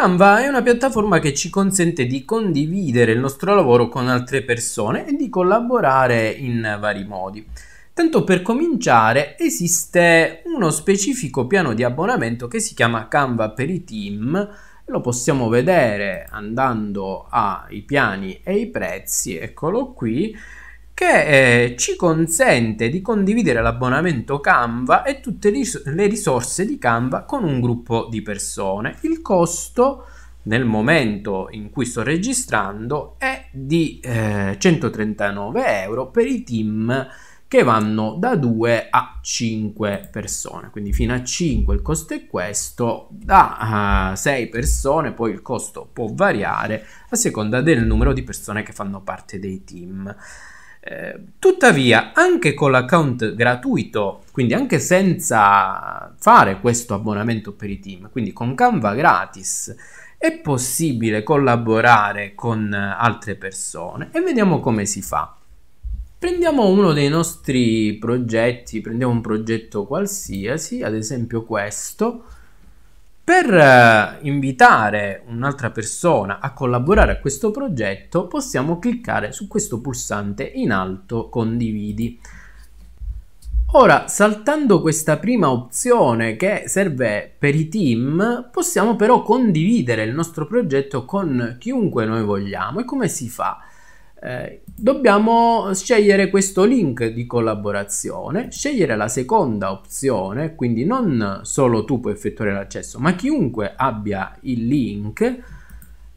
Canva è una piattaforma che ci consente di condividere il nostro lavoro con altre persone e di collaborare in vari modi. Tanto per cominciare esiste uno specifico piano di abbonamento che si chiama Canva per i team, lo possiamo vedere andando ai piani e ai prezzi, eccolo qui, che eh, ci consente di condividere l'abbonamento Canva e tutte le risorse di Canva con un gruppo di persone. Il costo nel momento in cui sto registrando è di eh, 139 euro per i team che vanno da 2 a 5 persone, quindi fino a 5 il costo è questo, da uh, eh, 6 persone poi il costo può variare a seconda del numero di persone che fanno parte dei team. Eh, tuttavia, anche con l'account gratuito, quindi anche senza fare questo abbonamento per i team, quindi con Canva gratis, è possibile collaborare con altre persone e vediamo come si fa. Prendiamo uno dei nostri progetti, prendiamo un progetto qualsiasi, ad esempio questo, per eh, invitare un'altra persona a collaborare a questo progetto possiamo cliccare su questo pulsante in alto condividi. Ora, saltando questa prima opzione che serve per i team, possiamo però condividere il nostro progetto con chiunque noi vogliamo. E come si fa? Eh, dobbiamo scegliere questo link di collaborazione, scegliere la seconda opzione, quindi non solo tu puoi effettuare l'accesso, ma chiunque abbia il link.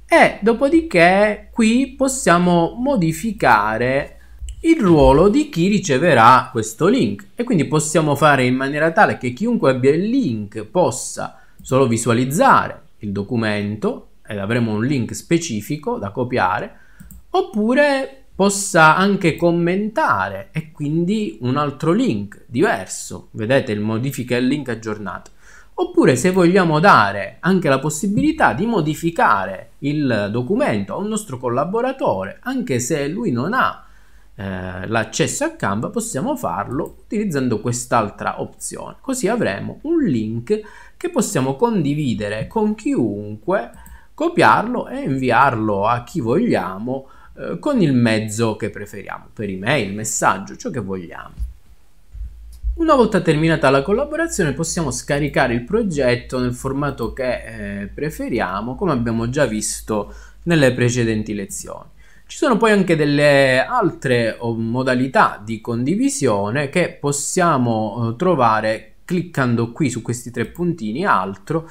E dopodiché qui possiamo modificare il ruolo di chi riceverà questo link. E quindi possiamo fare in maniera tale che chiunque abbia il link possa solo visualizzare il documento ed avremo un link specifico da copiare oppure possa anche commentare e quindi un altro link diverso. Vedete il modifica il link aggiornato. Oppure se vogliamo dare anche la possibilità di modificare il documento a un nostro collaboratore, anche se lui non ha eh, l'accesso a Canva, possiamo farlo utilizzando quest'altra opzione. Così avremo un link che possiamo condividere con chiunque, copiarlo e inviarlo a chi vogliamo eh, con il mezzo che preferiamo, per email, messaggio, ciò che vogliamo. Una volta terminata la collaborazione possiamo scaricare il progetto nel formato che eh, preferiamo, come abbiamo già visto nelle precedenti lezioni. Ci sono poi anche delle altre modalità di condivisione che possiamo eh, trovare cliccando qui su questi tre puntini altro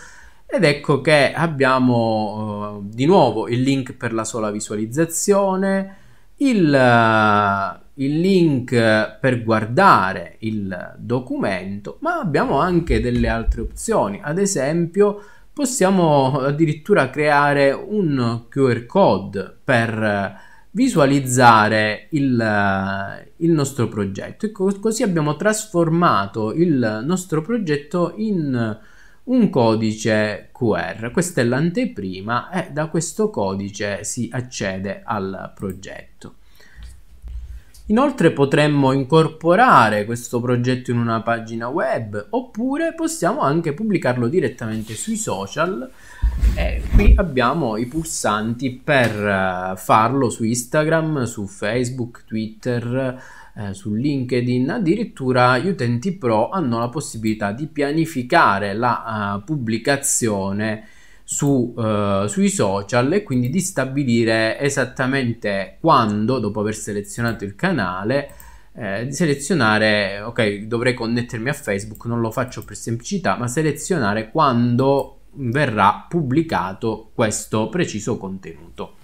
ed ecco che abbiamo uh, di nuovo il link per la sola visualizzazione, il, uh, il, link per guardare il documento, ma abbiamo anche delle altre opzioni. Ad esempio, possiamo addirittura creare un QR code per visualizzare il, il nostro progetto. E così abbiamo trasformato il nostro progetto in un codice QR. Questa è l'anteprima e da questo codice si accede al progetto. Inoltre potremmo incorporare questo progetto in una pagina web oppure possiamo anche pubblicarlo direttamente sui social e qui abbiamo i pulsanti per eh, farlo su Instagram, su Facebook, Twitter, eh, su LinkedIn, addirittura gli utenti pro hanno la possibilità di pianificare la uh, pubblicazione su, uh, sui social e quindi di stabilire esattamente quando, dopo aver selezionato il canale, eh, di selezionare, ok, dovrei connettermi a Facebook, non lo faccio per semplicità, ma selezionare quando verrà pubblicato questo preciso contenuto.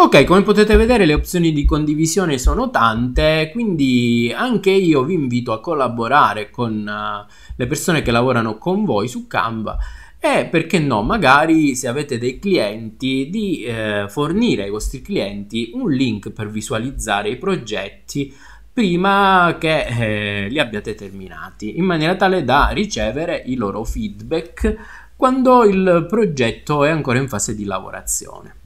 Ok, come potete vedere le opzioni di condivisione sono tante, quindi anche io vi invito a collaborare con uh, le persone che lavorano con voi su Canva e perché no, magari se avete dei clienti di eh, fornire ai vostri clienti un link per visualizzare i progetti prima che eh, li abbiate terminati, in maniera tale da ricevere i loro feedback quando il progetto è ancora in fase di lavorazione.